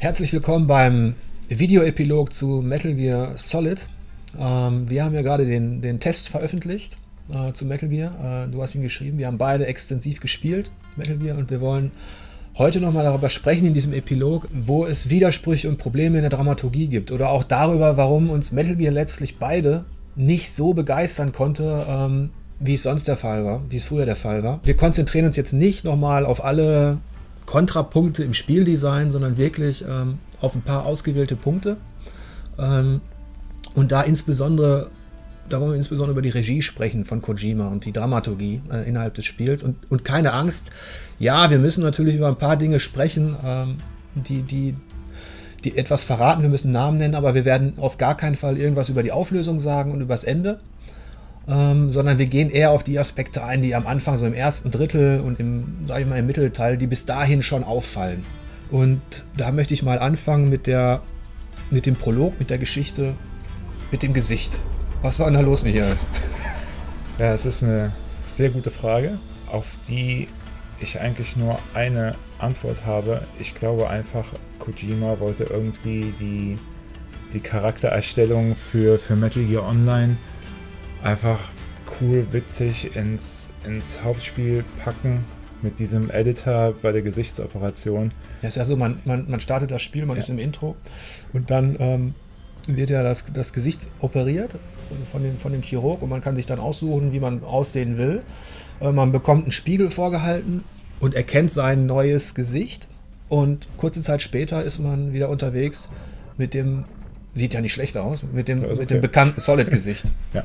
Herzlich willkommen beim Videoepilog zu Metal Gear Solid. Ähm, wir haben ja gerade den, den Test veröffentlicht äh, zu Metal Gear. Äh, du hast ihn geschrieben. Wir haben beide extensiv gespielt, Metal Gear, und wir wollen heute nochmal darüber sprechen in diesem Epilog, wo es Widersprüche und Probleme in der Dramaturgie gibt. Oder auch darüber, warum uns Metal Gear letztlich beide nicht so begeistern konnte, ähm, wie es sonst der Fall war, wie es früher der Fall war. Wir konzentrieren uns jetzt nicht nochmal auf alle Kontrapunkte im Spieldesign, sondern wirklich ähm, auf ein paar ausgewählte Punkte. Ähm, und da insbesondere, da wollen wir insbesondere über die Regie sprechen von Kojima und die Dramaturgie äh, innerhalb des Spiels. Und, und keine Angst, ja, wir müssen natürlich über ein paar Dinge sprechen, ähm, die, die, die etwas verraten. Wir müssen Namen nennen, aber wir werden auf gar keinen Fall irgendwas über die Auflösung sagen und über das Ende. Ähm, sondern wir gehen eher auf die Aspekte ein, die am Anfang, so im ersten Drittel und im, sag ich mal, im Mittelteil, die bis dahin schon auffallen. Und da möchte ich mal anfangen mit der, mit dem Prolog, mit der Geschichte, mit dem Gesicht. Was war denn da los, Michael? Ja, es ist eine sehr gute Frage, auf die ich eigentlich nur eine Antwort habe. Ich glaube einfach, Kojima wollte irgendwie die, die Charaktererstellung für, für Metal Gear Online einfach cool, witzig ins, ins Hauptspiel packen mit diesem Editor bei der Gesichtsoperation. Ja, ist ja so, man, man, man startet das Spiel, man ja. ist im Intro und dann ähm, wird ja das, das Gesicht operiert von dem, von dem Chirurg und man kann sich dann aussuchen, wie man aussehen will. Äh, man bekommt einen Spiegel vorgehalten und erkennt sein neues Gesicht und kurze Zeit später ist man wieder unterwegs mit dem, sieht ja nicht schlecht aus, mit dem, okay. mit dem bekannten Solid-Gesicht. ja.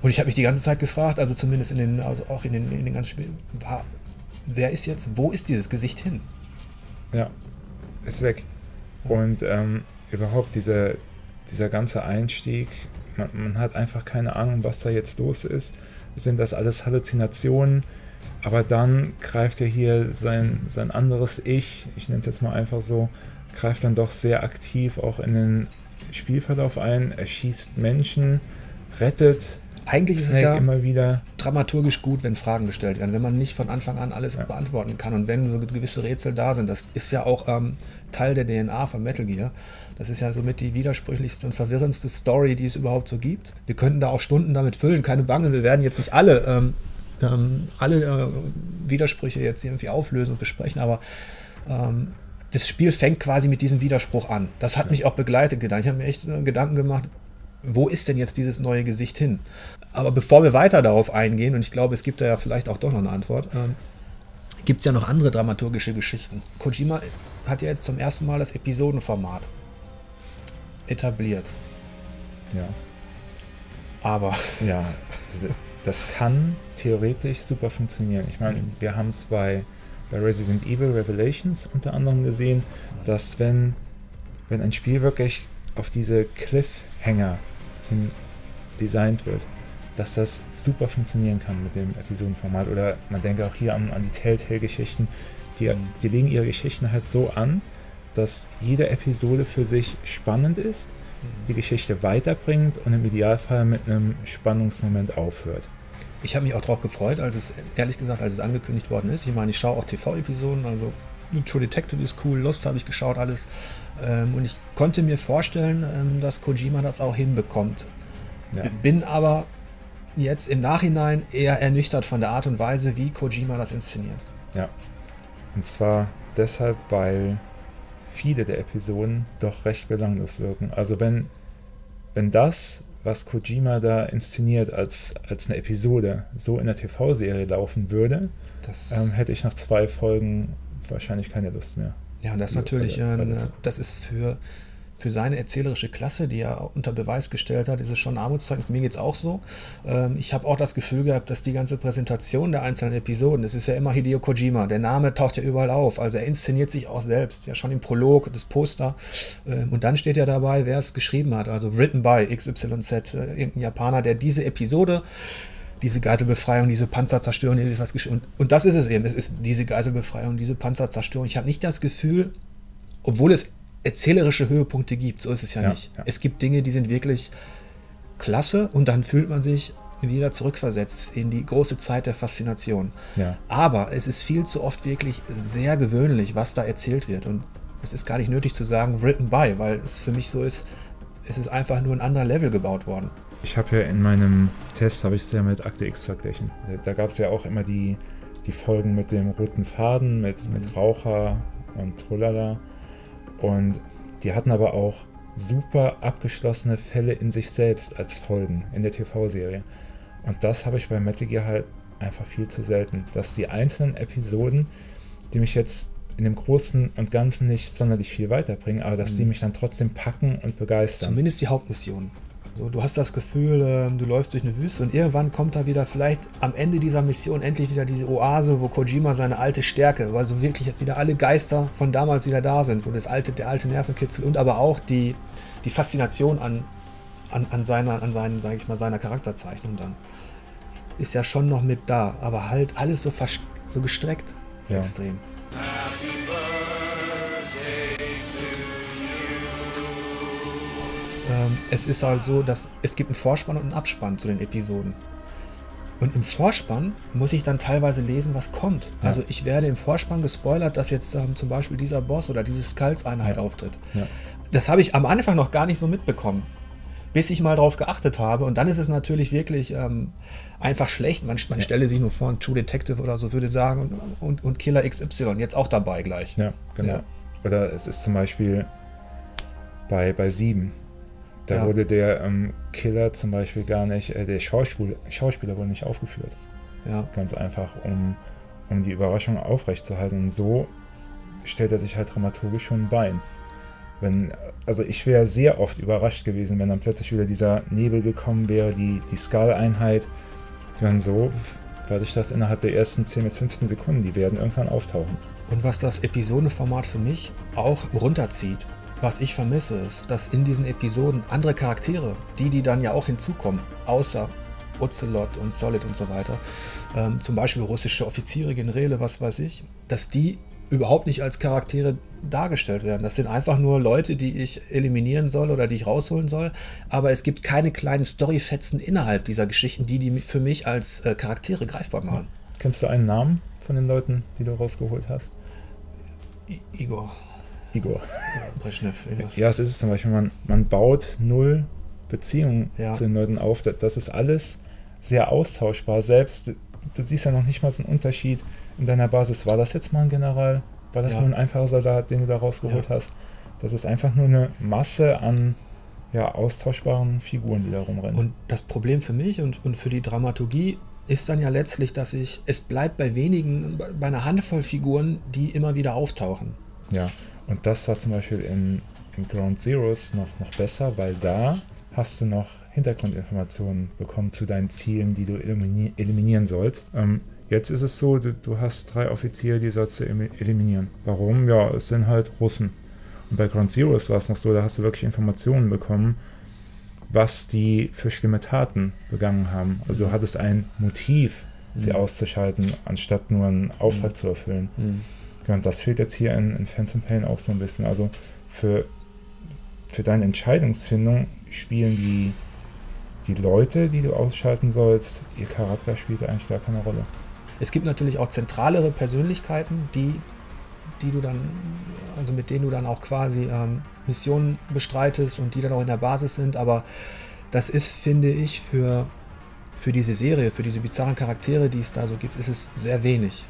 Und ich habe mich die ganze Zeit gefragt, also zumindest in den, also auch in den, in den ganzen Spielen, wer ist jetzt, wo ist dieses Gesicht hin? Ja, ist weg. Und ähm, überhaupt dieser, dieser ganze Einstieg, man, man, hat einfach keine Ahnung, was da jetzt los ist. Sind das alles Halluzinationen? Aber dann greift er hier sein, sein anderes Ich, ich nenne es jetzt mal einfach so, greift dann doch sehr aktiv auch in den Spielverlauf ein. Er schießt Menschen, rettet eigentlich ist es ja immer wieder dramaturgisch gut, wenn Fragen gestellt werden, wenn man nicht von Anfang an alles ja. beantworten kann und wenn so gewisse Rätsel da sind. Das ist ja auch ähm, Teil der DNA von Metal Gear. Das ist ja somit die widersprüchlichste und verwirrendste Story, die es überhaupt so gibt. Wir könnten da auch Stunden damit füllen, keine Bange. Wir werden jetzt nicht alle, ähm, ähm, alle äh, Widersprüche jetzt irgendwie auflösen und besprechen, aber ähm, das Spiel fängt quasi mit diesem Widerspruch an. Das hat ja. mich auch begleitet. Ich habe mir echt äh, Gedanken gemacht, wo ist denn jetzt dieses neue Gesicht hin? Aber bevor wir weiter darauf eingehen, und ich glaube, es gibt da ja vielleicht auch doch noch eine Antwort, ähm, gibt es ja noch andere dramaturgische Geschichten. Kojima hat ja jetzt zum ersten Mal das Episodenformat etabliert. Ja. Aber. Ja, das kann theoretisch super funktionieren. Ich meine, wir haben es bei, bei Resident Evil Revelations unter anderem gesehen, dass wenn, wenn ein Spiel wirklich auf diese Cliffhanger hin designt wird, dass das super funktionieren kann mit dem Episodenformat. Oder man denke auch hier an, an die Telltale-Geschichten, die, mhm. die legen ihre Geschichten halt so an, dass jede Episode für sich spannend ist, mhm. die Geschichte weiterbringt und im Idealfall mit einem Spannungsmoment aufhört. Ich habe mich auch darauf gefreut, als es, ehrlich gesagt, als es angekündigt worden ist. Ich meine, ich schaue auch TV-Episoden, also True Detective ist cool, Lost habe ich geschaut, alles. Ähm, und ich konnte mir vorstellen, ähm, dass Kojima das auch hinbekommt. Ja. Bin aber jetzt im Nachhinein eher ernüchtert von der Art und Weise, wie Kojima das inszeniert. Ja. Und zwar deshalb, weil viele der Episoden doch recht belanglos wirken. Also wenn, wenn das, was Kojima da inszeniert als, als eine Episode, so in der TV-Serie laufen würde, ähm, hätte ich nach zwei Folgen wahrscheinlich keine Lust mehr. Ja, und das ist natürlich, äh, das ist für für seine erzählerische Klasse, die er unter Beweis gestellt hat, ist es schon ein Armutszeugnis. Mir geht es auch so. Ähm, ich habe auch das Gefühl gehabt, dass die ganze Präsentation der einzelnen Episoden, das ist ja immer Hideo Kojima, der Name taucht ja überall auf. Also er inszeniert sich auch selbst, ja schon im Prolog, das Poster. Ähm, und dann steht ja dabei, wer es geschrieben hat, also written by XYZ, äh, irgendein Japaner, der diese Episode diese Geiselbefreiung, diese Panzerzerstörung, was und, und das ist es eben. Es ist diese Geiselbefreiung, diese Panzerzerstörung. Ich habe nicht das Gefühl, obwohl es erzählerische Höhepunkte gibt. So ist es ja, ja nicht. Ja. Es gibt Dinge, die sind wirklich klasse und dann fühlt man sich wieder zurückversetzt in die große Zeit der Faszination. Ja. Aber es ist viel zu oft wirklich sehr gewöhnlich, was da erzählt wird. Und es ist gar nicht nötig zu sagen written by, weil es für mich so ist, es ist einfach nur ein anderer Level gebaut worden. Ich habe ja in meinem Test, habe ich es ja mit Akte X verglichen. Da gab es ja auch immer die, die Folgen mit dem roten Faden, mit, mit Raucher und Trullala. Und die hatten aber auch super abgeschlossene Fälle in sich selbst als Folgen in der TV-Serie. Und das habe ich bei Metal Gear halt einfach viel zu selten. Dass die einzelnen Episoden, die mich jetzt in dem Großen und Ganzen nicht sonderlich viel weiterbringen, aber dass mhm. die mich dann trotzdem packen und begeistern. Zumindest die Hauptmission. So, du hast das Gefühl, äh, du läufst durch eine Wüste und irgendwann kommt da wieder vielleicht am Ende dieser Mission endlich wieder diese Oase, wo Kojima seine alte Stärke, weil so wirklich wieder alle Geister von damals wieder da sind, wo das alte, der alte Nervenkitzel und aber auch die, die Faszination an, an, an seiner, an seinen, sag ich mal, seiner Charakterzeichnung dann ist ja schon noch mit da, aber halt alles so, so gestreckt ja. extrem. Ähm, es ist halt so, dass es gibt einen Vorspann und einen Abspann zu den Episoden. Und im Vorspann muss ich dann teilweise lesen, was kommt. Ja. Also ich werde im Vorspann gespoilert, dass jetzt ähm, zum Beispiel dieser Boss oder diese Skulls-Einheit ja. auftritt. Ja. Das habe ich am Anfang noch gar nicht so mitbekommen, bis ich mal drauf geachtet habe. Und dann ist es natürlich wirklich ähm, einfach schlecht. Man, man stelle sich nur vor, ein True Detective oder so würde sagen und, und, und Killer XY jetzt auch dabei gleich. Ja, genau. Oder es ist zum Beispiel bei, bei 7 da ja. wurde der ähm, Killer zum Beispiel gar nicht, äh, der Schauspieler, Schauspieler wurde nicht aufgeführt. Ja. Ganz einfach, um, um die Überraschung aufrechtzuerhalten. Und so stellt er sich halt dramaturgisch schon ein Bein. Wenn, also ich wäre sehr oft überrascht gewesen, wenn dann plötzlich wieder dieser Nebel gekommen wäre, die, die Skull-Einheit. Dann so werde ich das innerhalb der ersten 10 bis 15 Sekunden, die werden irgendwann auftauchen. Und was das Episodenformat für mich auch runterzieht, was ich vermisse, ist, dass in diesen Episoden andere Charaktere, die, die dann ja auch hinzukommen, außer Ocelot und Solid und so weiter, ähm, zum Beispiel russische Offiziere, Generäle, was weiß ich, dass die überhaupt nicht als Charaktere dargestellt werden. Das sind einfach nur Leute, die ich eliminieren soll oder die ich rausholen soll. Aber es gibt keine kleinen Storyfetzen innerhalb dieser Geschichten, die die für mich als äh, Charaktere greifbar machen. Kennst du einen Namen von den Leuten, die du rausgeholt hast? I Igor. Igor. Brezhnev. Ja, es ist zum Beispiel, man, man baut null Beziehungen ja. zu den Leuten auf. Das ist alles sehr austauschbar. Selbst, du siehst ja noch nicht mal so einen Unterschied in deiner Basis. War das jetzt mal ein General? War das ja. nur ein einfacher Soldat, den du da rausgeholt ja. hast? Das ist einfach nur eine Masse an ja, austauschbaren Figuren, die da rumrennen. Und das Problem für mich und, und für die Dramaturgie ist dann ja letztlich, dass ich, es bleibt bei wenigen, bei einer Handvoll Figuren, die immer wieder auftauchen. Ja, und das war zum Beispiel in, in Ground Zeroes noch, noch besser, weil da hast du noch Hintergrundinformationen bekommen zu deinen Zielen, die du eliminier eliminieren sollst. Ähm, jetzt ist es so, du, du, hast drei Offiziere, die sollst du eliminieren. Warum? Ja, es sind halt Russen. Und bei Ground Zeroes war es noch so, da hast du wirklich Informationen bekommen, was die für schlimme Taten begangen haben. Also du hattest ein Motiv, sie mhm. auszuschalten, anstatt nur einen Auftrag mhm. zu erfüllen. Mhm. Ja, und das fehlt jetzt hier in, in Phantom Pain auch so ein bisschen. Also für, für deine Entscheidungsfindung spielen die, die Leute, die du ausschalten sollst, ihr Charakter spielt eigentlich gar keine Rolle. Es gibt natürlich auch zentralere Persönlichkeiten, die, die du dann, also mit denen du dann auch quasi ähm, Missionen bestreitest und die dann auch in der Basis sind, aber das ist, finde ich, für, für diese Serie, für diese bizarren Charaktere, die es da so gibt, ist es sehr wenig.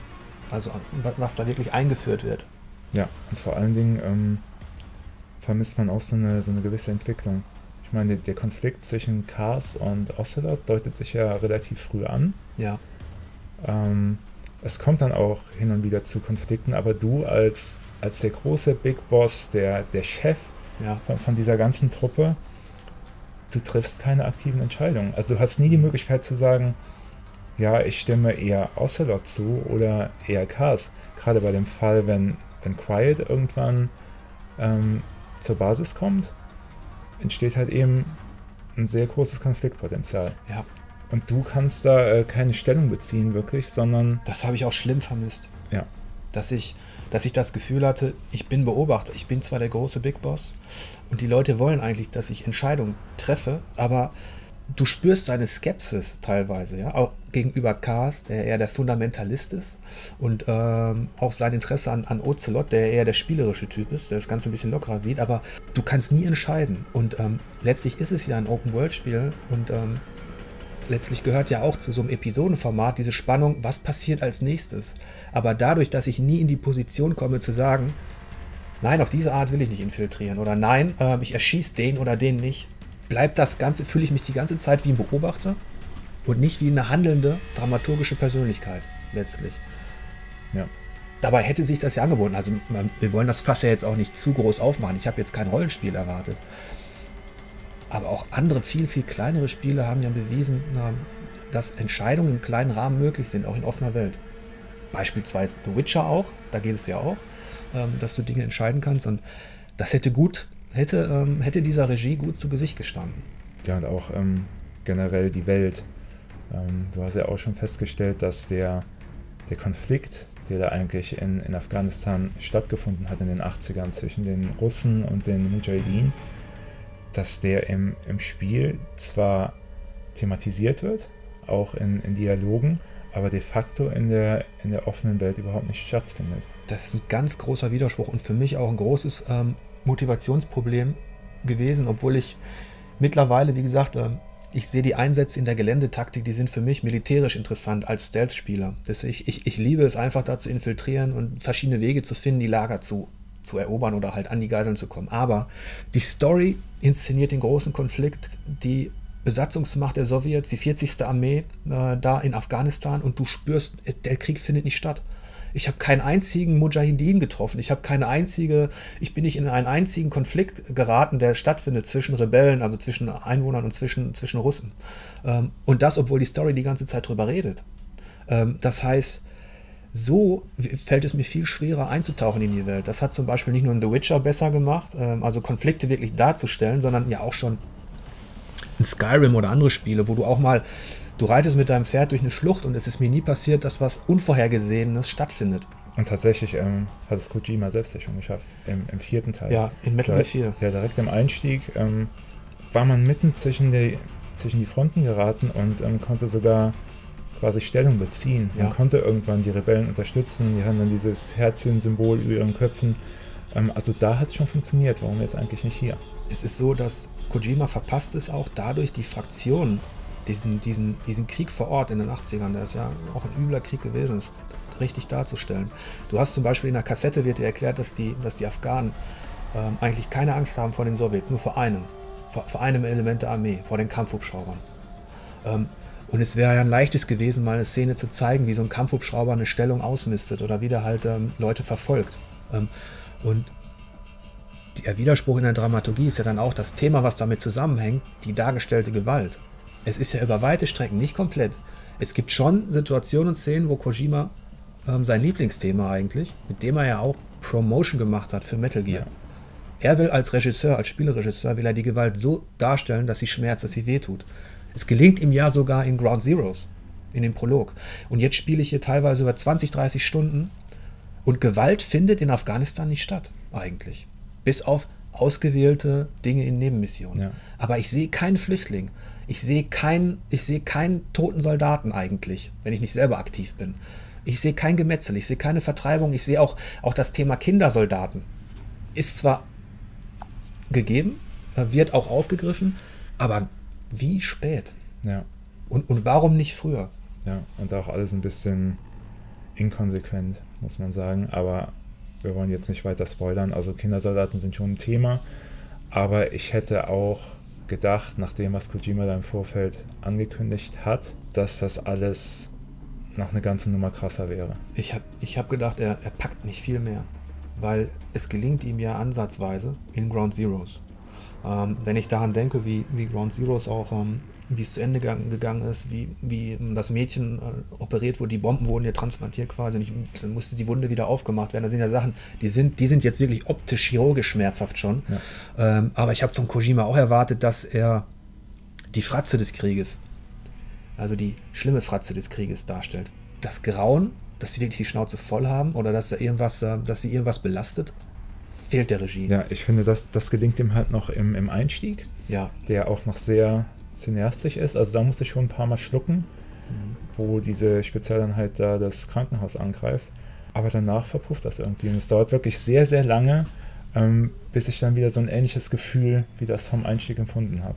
Also was da wirklich eingeführt wird. Ja, und vor allen Dingen ähm, vermisst man auch so eine, so eine gewisse Entwicklung. Ich meine, der Konflikt zwischen Cars und Ocelot deutet sich ja relativ früh an. Ja. Ähm, es kommt dann auch hin und wieder zu Konflikten, aber du als, als der große Big Boss, der, der Chef ja. von, von dieser ganzen Truppe, du triffst keine aktiven Entscheidungen. Also du hast nie die Möglichkeit zu sagen, ja, ich stimme eher Ocelot zu oder eher Cars. Gerade bei dem Fall, wenn, wenn Quiet irgendwann ähm, zur Basis kommt, entsteht halt eben ein sehr großes Konfliktpotenzial. Ja. Und du kannst da äh, keine Stellung beziehen, wirklich, sondern. Das habe ich auch schlimm vermisst. Ja. Dass ich, dass ich das Gefühl hatte, ich bin Beobachter. Ich bin zwar der große Big Boss und die Leute wollen eigentlich, dass ich Entscheidungen treffe, aber du spürst seine Skepsis teilweise, ja, auch gegenüber Cars, der eher der Fundamentalist ist und ähm, auch sein Interesse an, an Ocelot, der eher der spielerische Typ ist, der das Ganze ein bisschen lockerer sieht, aber du kannst nie entscheiden und ähm, letztlich ist es ja ein Open-World-Spiel und ähm, letztlich gehört ja auch zu so einem Episodenformat diese Spannung, was passiert als nächstes. Aber dadurch, dass ich nie in die Position komme zu sagen, nein, auf diese Art will ich nicht infiltrieren oder nein, äh, ich erschieße den oder den nicht, bleibt das Ganze, fühle ich mich die ganze Zeit wie ein Beobachter und nicht wie eine handelnde, dramaturgische Persönlichkeit letztlich. Ja. Dabei hätte sich das ja angeboten. Also wir wollen das Fass ja jetzt auch nicht zu groß aufmachen. Ich habe jetzt kein Rollenspiel erwartet. Aber auch andere, viel, viel kleinere Spiele haben ja bewiesen, dass Entscheidungen im kleinen Rahmen möglich sind, auch in offener Welt. Beispielsweise The Witcher auch, da geht es ja auch, ähm, dass du Dinge entscheiden kannst. Und das hätte gut, hätte, ähm, hätte dieser Regie gut zu Gesicht gestanden. Ja, und auch ähm, generell die Welt. Ähm, du hast ja auch schon festgestellt, dass der, der Konflikt, der da eigentlich in, in Afghanistan stattgefunden hat in den 80ern zwischen den Russen und den Mujahideen, dass der im, im Spiel zwar thematisiert wird, auch in, in Dialogen, aber de facto in der, in der offenen Welt überhaupt nicht stattfindet. Das ist ein ganz großer Widerspruch und für mich auch ein großes ähm, Motivationsproblem gewesen, obwohl ich mittlerweile, wie gesagt, ähm, ich sehe die Einsätze in der Geländetaktik, die sind für mich militärisch interessant als Stealth-Spieler. Ich, ich, ich liebe es einfach da zu infiltrieren und verschiedene Wege zu finden, die Lager zu zu erobern oder halt an die Geiseln zu kommen. Aber die Story inszeniert den großen Konflikt, die Besatzungsmacht der Sowjets, die 40. Armee äh, da in Afghanistan und du spürst, der Krieg findet nicht statt. Ich habe keinen einzigen Mujahideen getroffen. Ich habe keine einzige, ich bin nicht in einen einzigen Konflikt geraten, der stattfindet zwischen Rebellen, also zwischen Einwohnern und zwischen, zwischen Russen. Ähm, und das, obwohl die Story die ganze Zeit drüber redet. Ähm, das heißt, so fällt es mir viel schwerer einzutauchen in die Welt. Das hat zum Beispiel nicht nur in The Witcher besser gemacht, ähm, also Konflikte wirklich darzustellen, sondern ja auch schon in Skyrim oder andere Spiele, wo du auch mal, du reitest mit deinem Pferd durch eine Schlucht und es ist mir nie passiert, dass was Unvorhergesehenes stattfindet. Und tatsächlich ähm, hat es Kojima selbst ja schon geschafft, im, im vierten Teil. Ja, in Metal Gear 4. Ja, direkt im Einstieg ähm, war man mitten zwischen die, zwischen die Fronten geraten und ähm, konnte sogar quasi Stellung beziehen. Man konnte irgendwann die Rebellen unterstützen, die haben dann dieses Herzchen-Symbol über ihren Köpfen. Ähm, also da hat es schon funktioniert, warum jetzt eigentlich nicht hier? Es ist so, dass Kojima verpasst es auch dadurch, die Fraktionen, diesen, diesen, diesen Krieg vor Ort in den 80ern, der ist ja auch ein übler Krieg gewesen ist, richtig darzustellen. Du hast zum Beispiel in der Kassette wird dir erklärt, dass die, dass die Afghanen ähm, eigentlich keine Angst haben vor den Sowjets, nur vor einem, vor, vor einem Element der Armee, vor den Kampfhubschraubern. Ähm, und es wäre ja ein leichtes gewesen, mal eine Szene zu zeigen, wie so ein Kampfhubschrauber eine Stellung ausmistet oder wie der halt ähm, Leute verfolgt. Ähm, und der Widerspruch in der Dramaturgie ist ja dann auch das Thema, was damit zusammenhängt, die dargestellte Gewalt. Es ist ja über weite Strecken nicht komplett. Es gibt schon Situationen und Szenen, wo Kojima ähm, sein Lieblingsthema eigentlich, mit dem er ja auch Promotion gemacht hat für Metal Gear. Ja. Er will als Regisseur, als Spieleregisseur, will er die Gewalt so darstellen, dass sie schmerzt, dass sie wehtut. Es gelingt ihm ja sogar in Ground Zeroes, in dem Prolog. Und jetzt spiele ich hier teilweise über 20, 30 Stunden und Gewalt findet in Afghanistan nicht statt, eigentlich. Bis auf ausgewählte Dinge in Nebenmissionen. Ja. Aber ich sehe keinen Flüchtling. Ich sehe keinen, ich sehe keinen toten Soldaten eigentlich, wenn ich nicht selber aktiv bin. Ich sehe kein Gemetzel, ich sehe keine Vertreibung, ich sehe auch, auch das Thema Kindersoldaten. Ist zwar gegeben, wird auch aufgegriffen, aber wie spät? Ja. Und, und warum nicht früher? Ja, und auch alles ein bisschen inkonsequent, muss man sagen. Aber wir wollen jetzt nicht weiter spoilern. Also Kindersoldaten sind schon ein Thema. Aber ich hätte auch gedacht, nach dem, was Kojima da im Vorfeld angekündigt hat, dass das alles noch eine ganze Nummer krasser wäre. Ich habe ich hab gedacht, er, er packt nicht viel mehr. Weil es gelingt ihm ja ansatzweise in Ground Zeroes. Ähm, wenn ich daran denke, wie, wie Ground Zeroes auch, ähm, wie es zu Ende gegangen, ist, wie, wie das Mädchen äh, operiert wurde, die Bomben wurden ja transplantiert quasi und ich, dann musste die Wunde wieder aufgemacht werden. Das sind ja Sachen, die sind, die sind jetzt wirklich optisch chirurgisch schmerzhaft schon. Ja. Ähm, aber ich habe von Kojima auch erwartet, dass er die Fratze des Krieges, also die schlimme Fratze des Krieges darstellt. Das Grauen, dass sie wirklich die Schnauze voll haben oder dass, er irgendwas, äh, dass sie irgendwas belastet fehlt der Regie. Ja, ich finde, das, das gelingt ihm halt noch im, im Einstieg. Ja. Der auch noch sehr, cineastisch ist. Also da musste ich schon ein paar Mal schlucken, mhm. wo diese Spezialeinheit da das Krankenhaus angreift. Aber danach verpufft das irgendwie. Und es dauert wirklich sehr, sehr lange, ähm, bis ich dann wieder so ein ähnliches Gefühl wie das vom Einstieg empfunden habe.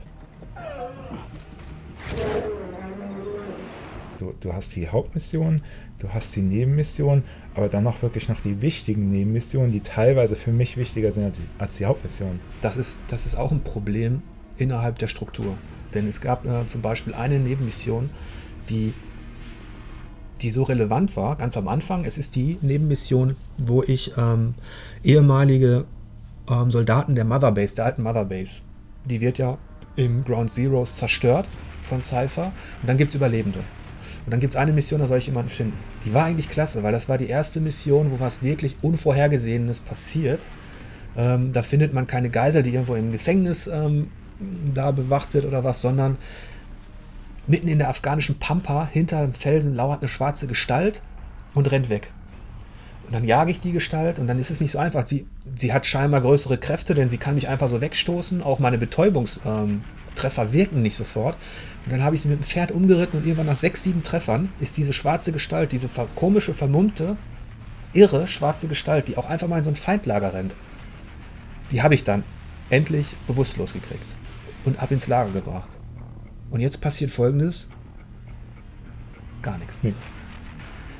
Du, du, hast die Hauptmission, du hast die Nebenmission, aber dann noch wirklich noch die wichtigen Nebenmissionen, die teilweise für mich wichtiger sind als die, als die Hauptmission. Das ist, das ist auch ein Problem innerhalb der Struktur. Denn es gab äh, zum Beispiel eine Nebenmission, die, die so relevant war, ganz am Anfang. Es ist die Nebenmission, wo ich ähm, ehemalige ähm, Soldaten der Mother Base, der alten Mother Base, die wird ja im Ground Zeroes zerstört von Cypher und dann gibt es Überlebende. Und dann gibt es eine Mission, da soll ich jemanden finden. Die war eigentlich klasse, weil das war die erste Mission, wo was wirklich Unvorhergesehenes passiert. Ähm, da findet man keine Geisel, die irgendwo im Gefängnis ähm, da bewacht wird oder was, sondern mitten in der afghanischen Pampa hinter dem Felsen lauert eine schwarze Gestalt und rennt weg. Und dann jage ich die Gestalt und dann ist es nicht so einfach. Sie, sie hat scheinbar größere Kräfte, denn sie kann mich einfach so wegstoßen. Auch meine Betäubungstreffer ähm, wirken nicht sofort. Und dann habe ich sie mit dem Pferd umgeritten und irgendwann nach sechs, sieben Treffern ist diese schwarze Gestalt, diese komische, vermummte, irre schwarze Gestalt, die auch einfach mal in so ein Feindlager rennt. Die habe ich dann endlich bewusstlos gekriegt und ab ins Lager gebracht. Und jetzt passiert folgendes: gar nichts. Nichts.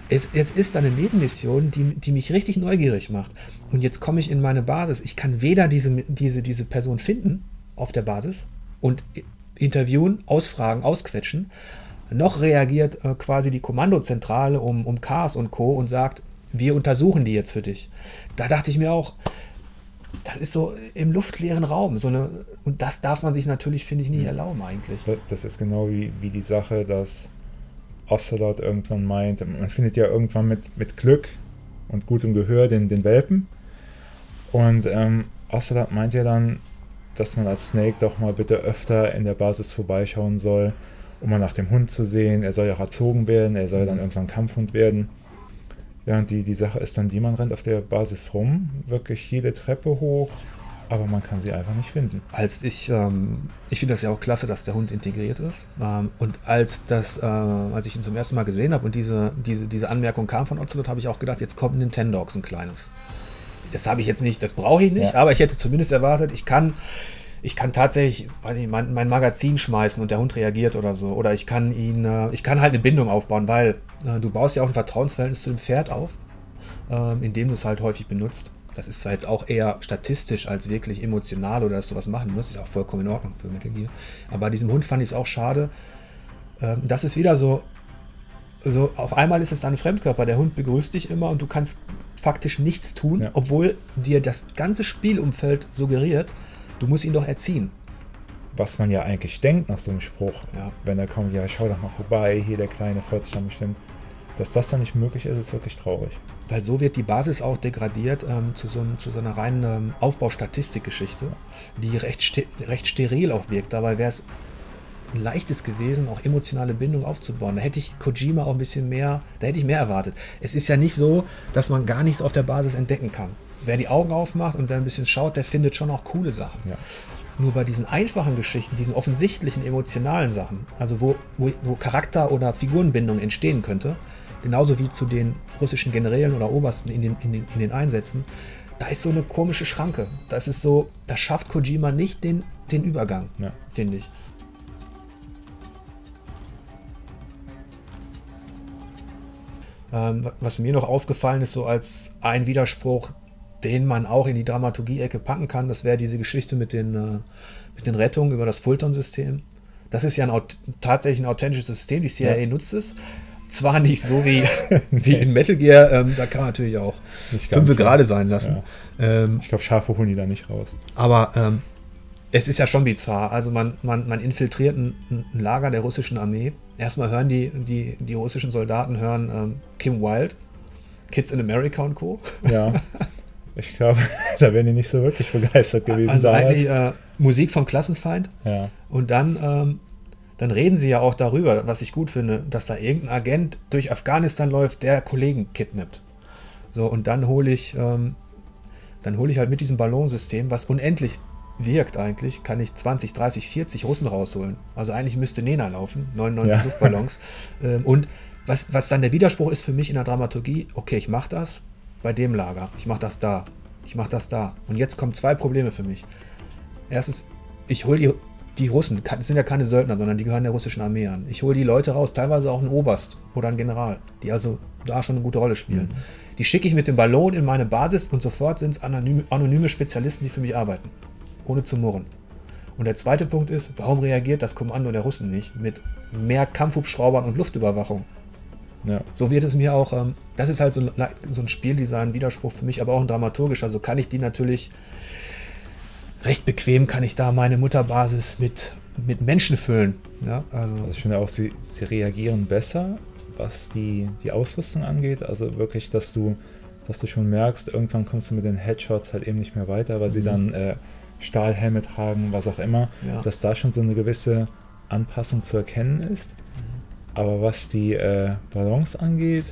Es, es ist eine Nebenmission, die, die mich richtig neugierig macht. Und jetzt komme ich in meine Basis. Ich kann weder diese, diese, diese Person finden auf der Basis und interviewen, ausfragen, ausquetschen, noch reagiert äh, quasi die Kommandozentrale um, um Chaos und Co. und sagt, wir untersuchen die jetzt für dich. Da dachte ich mir auch, das ist so im luftleeren Raum. So eine, und das darf man sich natürlich, finde ich, nie erlauben eigentlich. Das ist genau wie, wie die Sache, dass Ocelot irgendwann meint, man findet ja irgendwann mit, mit Glück und gutem Gehör den, den Welpen. Und ähm, Ocelot meint ja dann, dass man als Snake doch mal bitte öfter in der Basis vorbeischauen soll, um mal nach dem Hund zu sehen. Er soll ja auch erzogen werden, er soll dann mhm. irgendwann Kampfhund werden. Ja, und die, die Sache ist dann die, man rennt auf der Basis rum, wirklich jede Treppe hoch, aber man kann sie einfach nicht finden. Als ich, ähm, ich finde das ja auch klasse, dass der Hund integriert ist. Ähm, und als das, äh, als ich ihn zum ersten Mal gesehen habe und diese, diese, diese Anmerkung kam von Ocelot, habe ich auch gedacht, jetzt kommt ein Nintendogs, ein kleines. Das habe ich jetzt nicht, das brauche ich nicht, ja. aber ich hätte zumindest erwartet, ich kann ich kann tatsächlich weiß nicht, mein, mein, Magazin schmeißen und der Hund reagiert oder so. Oder ich kann ihn, äh, ich kann halt eine Bindung aufbauen, weil äh, du baust ja auch ein Vertrauensverhältnis zu dem Pferd auf, äh, indem du es halt häufig benutzt. Das ist zwar jetzt auch eher statistisch als wirklich emotional oder dass du was machen musst. Ist auch vollkommen in Ordnung für Metal Gear. Aber bei diesem Hund fand ich es auch schade. Ähm, das ist wieder so, so, auf einmal ist es ein Fremdkörper. Der Hund begrüßt dich immer und du kannst faktisch nichts tun, ja. obwohl dir das ganze Spielumfeld suggeriert, Du musst ihn doch erziehen. Was man ja eigentlich denkt nach so einem Spruch, ja. wenn er kommt, ja, schau doch mal vorbei, hier der Kleine freut sich dann bestimmt. Dass das dann nicht möglich ist, ist wirklich traurig. Weil so wird die Basis auch degradiert ähm, zu, so, zu so einer reinen ähm, Aufbaustatistikgeschichte, die recht, st recht steril auch wirkt. Dabei wäre es ein leichtes gewesen, auch emotionale Bindung aufzubauen. Da hätte ich Kojima auch ein bisschen mehr, da hätte ich mehr erwartet. Es ist ja nicht so, dass man gar nichts auf der Basis entdecken kann wer die Augen aufmacht und wer ein bisschen schaut, der findet schon auch coole Sachen. Ja. Nur bei diesen einfachen Geschichten, diesen offensichtlichen emotionalen Sachen, also wo, wo, wo Charakter- oder Figurenbindung entstehen könnte, genauso wie zu den russischen Generälen oder Obersten in den, in den, in den Einsätzen, da ist so eine komische Schranke. Das ist so, da schafft Kojima nicht den, den Übergang, ja. finde ich. Ähm, was mir noch aufgefallen ist, so als ein Widerspruch, den man auch in die Dramaturgie-Ecke packen kann. Das wäre diese Geschichte mit den, äh, mit den Rettungen über das Fulton-System. Das ist ja ein, tatsächlich ein authentisches System. Die CIA ja. nutzt es. Zwar nicht so wie, wie in Metal Gear, ähm, da kann man natürlich auch fünf gerade sein lassen. Ja. Ähm, ich glaube, Schafe holen die da nicht raus. Aber ähm, es ist ja schon bizarr. Also man, man, man infiltriert ein, ein, Lager der russischen Armee. Erstmal hören die, die, die russischen Soldaten hören ähm, Kim Wilde, Kids in America und Co. Ja. Ich glaube, da wären die nicht so wirklich begeistert gewesen. Also damals. eigentlich äh, Musik vom Klassenfeind. Ja. Und dann, ähm, dann reden sie ja auch darüber, was ich gut finde, dass da irgendein Agent durch Afghanistan läuft, der Kollegen kidnappt. So, und dann hole ich, ähm, dann hole ich halt mit diesem Ballonsystem, was unendlich wirkt eigentlich, kann ich 20, 30, 40 Russen rausholen. Also eigentlich müsste Nena laufen, 99 ja. Luftballons. ähm, und was, was dann der Widerspruch ist für mich in der Dramaturgie, okay, ich mache das bei dem Lager, ich mache das da, ich mache das da. Und jetzt kommen zwei Probleme für mich. Erstens, ich hole die, die Russen, das sind ja keine Söldner, sondern die gehören der russischen Armee an. Ich hole die Leute raus, teilweise auch einen Oberst oder einen General, die also da schon eine gute Rolle spielen. Mhm. Die schicke ich mit dem Ballon in meine Basis und sofort sind es anonyme, anonyme Spezialisten, die für mich arbeiten. Ohne zu murren. Und der zweite Punkt ist, warum reagiert das Kommando der Russen nicht mit mehr Kampfhubschraubern und Luftüberwachung? Ja. So wird es mir auch, ähm, das ist halt so ein, so ein Spieldesign-Widerspruch für mich, aber auch ein dramaturgischer. So kann ich die natürlich recht bequem, kann ich da meine Mutterbasis mit, mit Menschen füllen. Ja, also. also ich finde auch, sie, sie reagieren besser, was die, die Ausrüstung angeht. Also wirklich, dass du, dass du schon merkst, irgendwann kommst du mit den Headshots halt eben nicht mehr weiter, weil mhm. sie dann äh, Stahlhelme tragen, was auch immer, ja. dass da schon so eine gewisse Anpassung zu erkennen ist. Aber was die äh, Ballons angeht,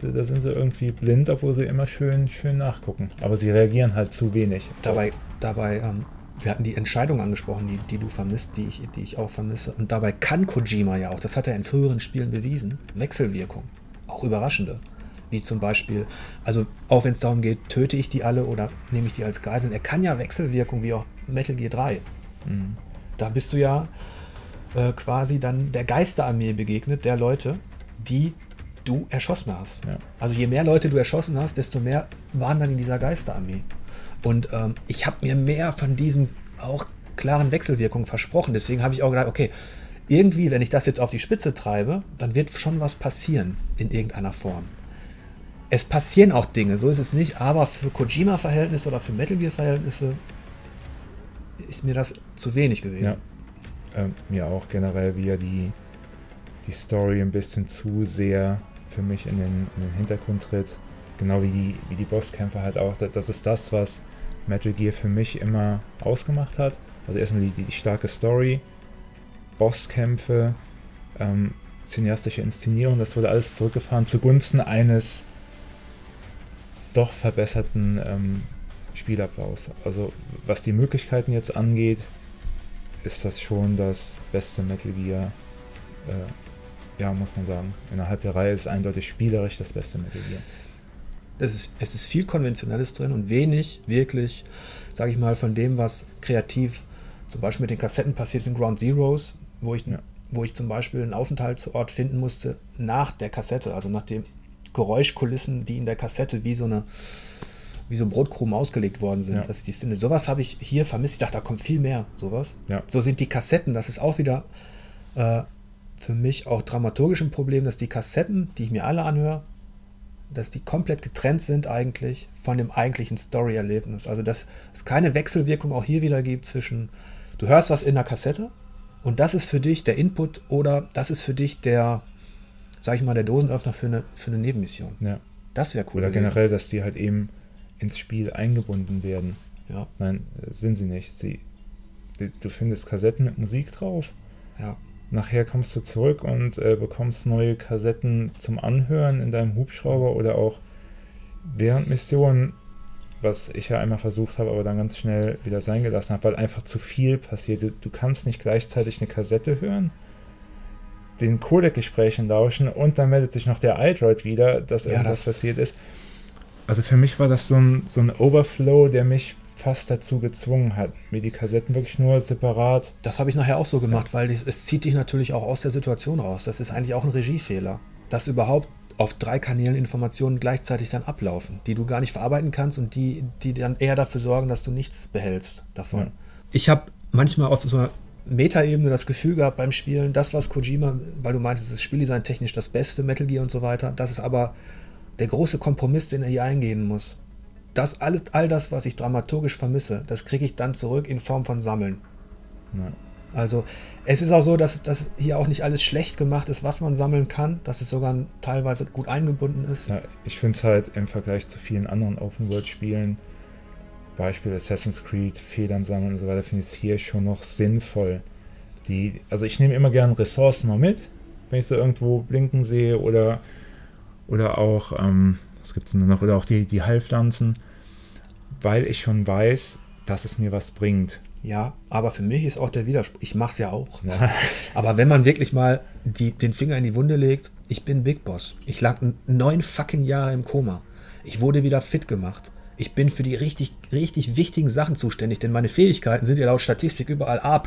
da, da, sind sie irgendwie blind, obwohl sie immer schön, schön nachgucken. Aber sie reagieren halt zu wenig. Dabei, dabei ähm, wir hatten die Entscheidung angesprochen, die, die du vermisst, die ich, die ich auch vermisse. Und dabei kann Kojima ja auch, das hat er in früheren Spielen bewiesen, Wechselwirkung. Auch überraschende. Wie zum Beispiel, also auch wenn es darum geht, töte ich die alle oder nehme ich die als Geiseln. Er kann ja Wechselwirkung wie auch Metal Gear 3. Mhm. Da bist du ja äh, quasi dann der Geisterarmee begegnet, der Leute, die du erschossen hast. Ja. Also je mehr Leute du erschossen hast, desto mehr waren dann in dieser Geisterarmee. Und ähm, ich habe mir mehr von diesen auch klaren Wechselwirkungen versprochen. Deswegen habe ich auch gedacht, okay, irgendwie, wenn ich das jetzt auf die Spitze treibe, dann wird schon was passieren in irgendeiner Form. Es passieren auch Dinge, so ist es nicht, aber für Kojima-Verhältnisse oder für Metal Gear-Verhältnisse ist mir das zu wenig gewesen. Ja ähm, mir auch generell wieder die, die Story ein bisschen zu sehr für mich in den, in den Hintergrund tritt. Genau wie die, wie die Bosskämpfe halt auch. Das ist das, was Metal Gear für mich immer ausgemacht hat. Also erstmal die, die, die starke Story, Bosskämpfe, ähm, cineastische Inszenierung, das wurde alles zurückgefahren zugunsten eines doch verbesserten ähm, Spielablaufs. Also was die Möglichkeiten jetzt angeht, ist das schon das beste Metal Gear. Äh, ja, muss man sagen. Innerhalb der Reihe ist eindeutig spielerisch das beste Metal Gear. Das ist, es ist viel Konventionelles drin und wenig wirklich, sage ich mal, von dem, was kreativ zum Beispiel mit den Kassetten passiert ist in Ground Zeroes, wo ich, ja. wo ich zum Beispiel einen Aufenthaltsort finden musste nach der Kassette, also nach den Geräuschkulissen, die in der Kassette wie so eine wie so Brotkrumen ausgelegt worden sind, ja. dass ich die finde. Sowas habe ich hier vermisst. Ich dachte, da kommt viel mehr, sowas. Ja. So sind die Kassetten, das ist auch wieder äh, für mich auch dramaturgisch ein Problem, dass die Kassetten, die ich mir alle anhöre, dass die komplett getrennt sind eigentlich von dem eigentlichen Story-Erlebnis. Also dass es keine Wechselwirkung auch hier wieder gibt zwischen, du hörst was in der Kassette und das ist für dich der Input oder das ist für dich der, sag ich mal, der Dosenöffner für eine, für eine Nebenmission. Ja. Das wäre cool. Oder generell, dass die halt eben ins Spiel eingebunden werden. Ja. Nein, sind sie nicht. Sie, du findest Kassetten mit Musik drauf. Ja. Nachher kommst du zurück und äh, bekommst neue Kassetten zum Anhören in deinem Hubschrauber oder auch während Missionen, was ich ja einmal versucht habe, aber dann ganz schnell wieder sein gelassen habe, weil einfach zu viel passiert. Du, du kannst nicht gleichzeitig eine Kassette hören, den Codec-Gesprächen lauschen und dann meldet sich noch der iDroid wieder, dass ja, irgendwas das passiert ist also für mich war das so ein, so ein Overflow, der mich fast dazu gezwungen hat, mir die Kassetten wirklich nur separat. Das habe ich nachher auch so gemacht, weil es zieht dich natürlich auch aus der Situation raus. Das ist eigentlich auch ein Regiefehler, dass überhaupt auf drei Kanälen Informationen gleichzeitig dann ablaufen, die du gar nicht verarbeiten kannst und die, die dann eher dafür sorgen, dass du nichts behältst davon. Ja. Ich habe manchmal auf so einer Metaebene das Gefühl gehabt beim Spielen, das, was Kojima, weil du meintest, es ist Spieldesign technisch das Beste, Metal Gear und so weiter, das ist aber der große Kompromiss, den er hier eingehen muss. Das alles, all das, was ich dramaturgisch vermisse, das kriege ich dann zurück in Form von Sammeln. Ja. Also es ist auch so, dass, dass hier auch nicht alles schlecht gemacht ist, was man sammeln kann, dass es sogar teilweise gut eingebunden ist. Ja, ich finde es halt im Vergleich zu vielen anderen Open-World-Spielen, Beispiel Assassin's Creed, Federn sammeln und so weiter, finde ich es hier schon noch sinnvoll. Die, also ich nehme immer gerne Ressourcen mal mit, wenn ich sie irgendwo blinken sehe oder oder auch, ähm, was gibt es denn noch, oder auch die, die Heilpflanzen, weil ich schon weiß, dass es mir was bringt. Ja, aber für mich ist auch der Widerspruch, ich mache es ja auch. Ja. Aber wenn man wirklich mal die, den Finger in die Wunde legt, ich bin Big Boss. Ich lag neun fucking Jahre im Koma. Ich wurde wieder fit gemacht. Ich bin für die richtig, richtig wichtigen Sachen zuständig, denn meine Fähigkeiten sind ja laut Statistik überall A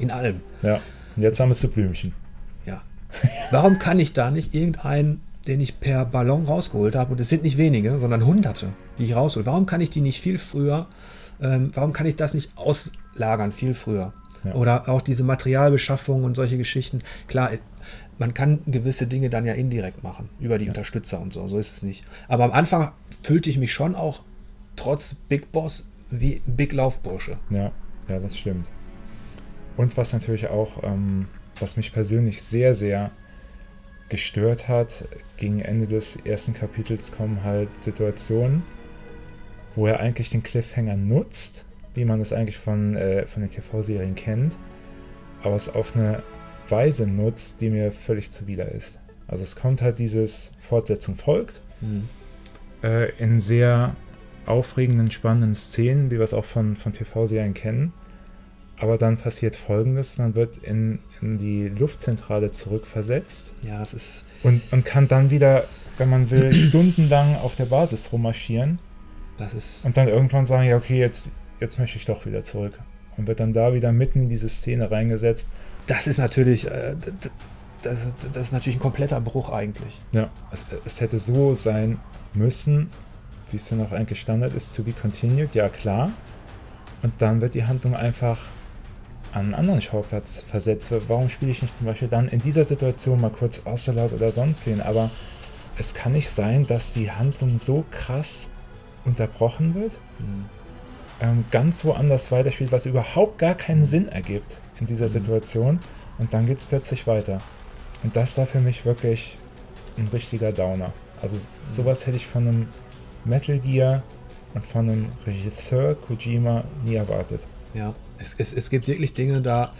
in allem. Ja, und jetzt haben wir es zu Blümchen. Ja. Warum kann ich da nicht irgendeinen, den ich per Ballon rausgeholt habe, und es sind nicht wenige, sondern Hunderte, die ich raushole, warum kann ich die nicht viel früher ähm, warum kann ich das nicht auslagern viel früher? Ja. Oder auch diese Materialbeschaffung und solche Geschichten. Klar, man kann gewisse Dinge dann ja indirekt machen, über die ja. Unterstützer und so. So ist es nicht. Aber am Anfang fühlte ich mich schon auch trotz Big Boss wie Big Laufbursche. Ja, ja, das stimmt. Und was natürlich auch, ähm, was mich persönlich sehr, sehr gestört hat, gegen Ende des ersten Kapitels kommen halt Situationen, wo er eigentlich den Cliffhanger nutzt, wie man es eigentlich von, äh, von den TV-Serien kennt, aber es auf eine Weise nutzt, die mir völlig zuwider ist. Also es kommt halt dieses Fortsetzung folgt mhm. äh, in sehr aufregenden, spannenden Szenen, wie wir es auch von, von TV-Serien kennen. Aber dann passiert folgendes: Man wird in, in die Luftzentrale zurückversetzt. Ja, das ist. Und, und kann dann wieder, wenn man will, stundenlang auf der Basis rummarschieren das ist. Und dann irgendwann sagen, ja, okay, jetzt, jetzt möchte ich doch wieder zurück. Und wird dann da wieder mitten in diese Szene reingesetzt. Das ist natürlich, äh, das, das, ist natürlich ein kompletter Bruch eigentlich. Ja, es, es hätte so sein müssen, wie es dann auch eigentlich Standard ist, to be continued, ja klar. Und dann wird die Handlung einfach an einen anderen Schauplatz versetzt. Warum spiele ich nicht zum Beispiel dann in dieser Situation mal kurz Ocelot oder sonst wen? Aber es kann nicht sein, dass die Handlung so krass unterbrochen wird, mhm. ähm, ganz woanders weiterspielt, was überhaupt gar keinen Sinn ergibt in dieser mhm. Situation. Und dann geht es plötzlich weiter. Und das war für mich wirklich ein richtiger Downer. Also mhm. sowas hätte ich von einem Metal Gear und von einem Regisseur Kojima nie erwartet. Ja, es, es, es gibt wirklich Dinge, da,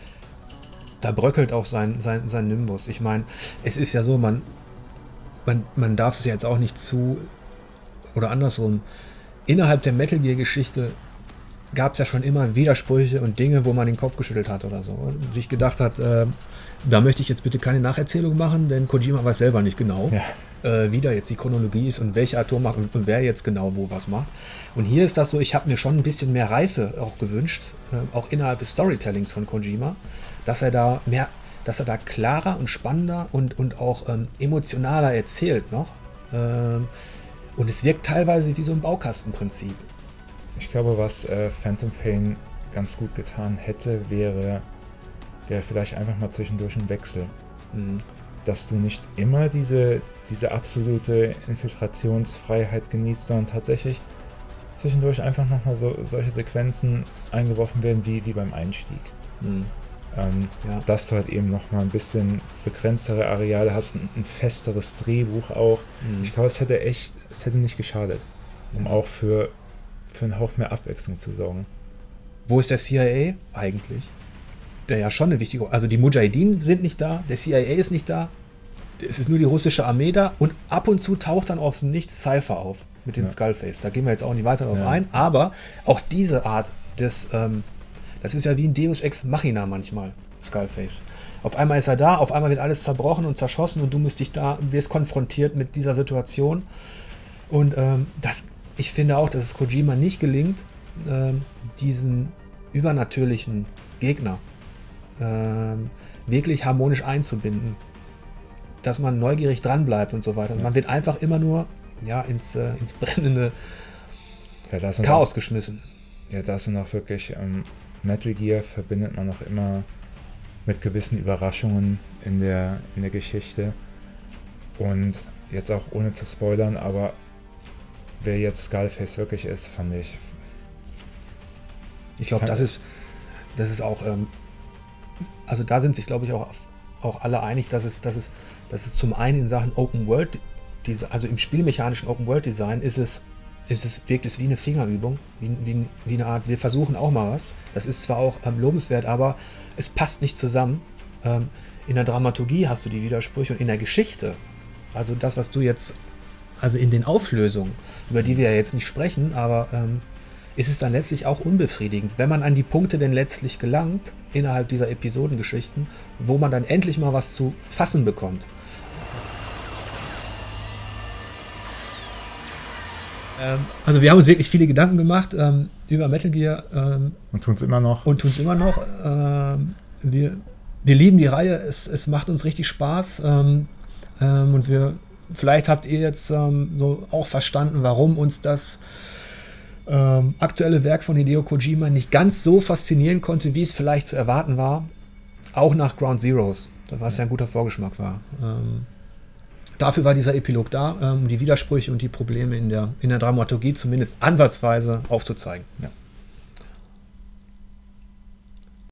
da bröckelt auch sein, sein, sein Nimbus. Ich meine, es ist ja so, man, man, man darf es jetzt auch nicht zu oder andersrum innerhalb der Metal Gear-Geschichte gab es ja schon immer Widersprüche und Dinge, wo man den Kopf geschüttelt hat oder so. Und sich gedacht hat, äh, da möchte ich jetzt bitte keine Nacherzählung machen, denn Kojima weiß selber nicht genau, ja. Äh, wie da jetzt die Chronologie ist und welcher Atom macht und, und, wer jetzt genau wo was macht. Und hier ist das so, ich habe mir schon ein bisschen mehr Reife auch gewünscht, äh, auch innerhalb des Storytellings von Kojima, dass er da mehr, dass er da klarer und spannender und, und auch ähm, emotionaler erzählt noch. Ähm, und es wirkt teilweise wie so ein Baukastenprinzip. Ich glaube, was äh, Phantom Pain ganz gut getan hätte, wäre, wäre vielleicht einfach mal zwischendurch ein Wechsel. Mhm. Dass du nicht immer diese, diese absolute Infiltrationsfreiheit genießt, sondern tatsächlich zwischendurch einfach nochmal so, solche Sequenzen eingeworfen werden wie, wie beim Einstieg. Mhm. Ähm, ja. Dass du halt eben nochmal ein bisschen begrenztere Areale hast, ein, ein festeres Drehbuch auch. Mhm. Ich glaube, es hätte echt es hätte nicht geschadet, um auch für, für einen Hauch mehr Abwechslung zu sorgen. Wo ist der CIA eigentlich? Der ja schon eine wichtige. Also die Mujahideen sind nicht da, der CIA ist nicht da, es ist nur die russische Armee da und ab und zu taucht dann aus dem Nichts Cypher auf mit dem ja. Skullface. Da gehen wir jetzt auch nicht weiter drauf ja. ein, aber auch diese Art des, ähm, das ist ja wie ein Deus Ex Machina manchmal, Skullface. Auf einmal ist er da, auf einmal wird alles zerbrochen und zerschossen und du musst dich da, wirst konfrontiert mit dieser Situation und ähm, das, ich finde auch, dass es Kojima nicht gelingt, ähm, diesen übernatürlichen Gegner ähm, wirklich harmonisch einzubinden. Dass man neugierig dranbleibt und so weiter. Ja. Man wird einfach immer nur ja, ins, äh, ins brennende ja, Chaos auch, geschmissen. Ja, das sind auch wirklich ähm, Metal Gear verbindet man auch immer mit gewissen Überraschungen in der, in der Geschichte. Und jetzt auch ohne zu spoilern, aber wer jetzt Skullface wirklich ist, fand ich. Ich glaube, das ist, das ist auch, ähm, also da sind sich, glaube ich, auch, auch alle einig, dass es, dass, es, dass es zum einen in Sachen Open World, also im spielmechanischen Open World Design ist es, ist es wirklich wie eine Fingerübung, wie, wie, wie eine Art, wir versuchen auch mal was. Das ist zwar auch ähm, lobenswert, aber es passt nicht zusammen. Ähm, in der Dramaturgie hast du die Widersprüche und in der Geschichte, also das, was du jetzt also in den Auflösungen, über die wir ja jetzt nicht sprechen, aber ähm, ist es dann letztlich auch unbefriedigend, wenn man an die Punkte denn letztlich gelangt, innerhalb dieser Episodengeschichten, wo man dann endlich mal was zu fassen bekommt. Ähm, also wir haben uns wirklich viele Gedanken gemacht ähm, über Metal Gear. Ähm, und tun es immer noch. Und tun es immer noch. Ähm, wir, wir lieben die Reihe, es, es macht uns richtig Spaß. Ähm, ähm, und wir, vielleicht habt ihr jetzt so auch verstanden, warum uns das aktuelle Werk von Hideo Kojima nicht ganz so faszinieren konnte, wie es vielleicht zu erwarten war. Auch nach Ground Zeroes, was ja ein guter Vorgeschmack war. Dafür war dieser Epilog da, um die Widersprüche und die Probleme in der, in der Dramaturgie zumindest ansatzweise aufzuzeigen. Ja.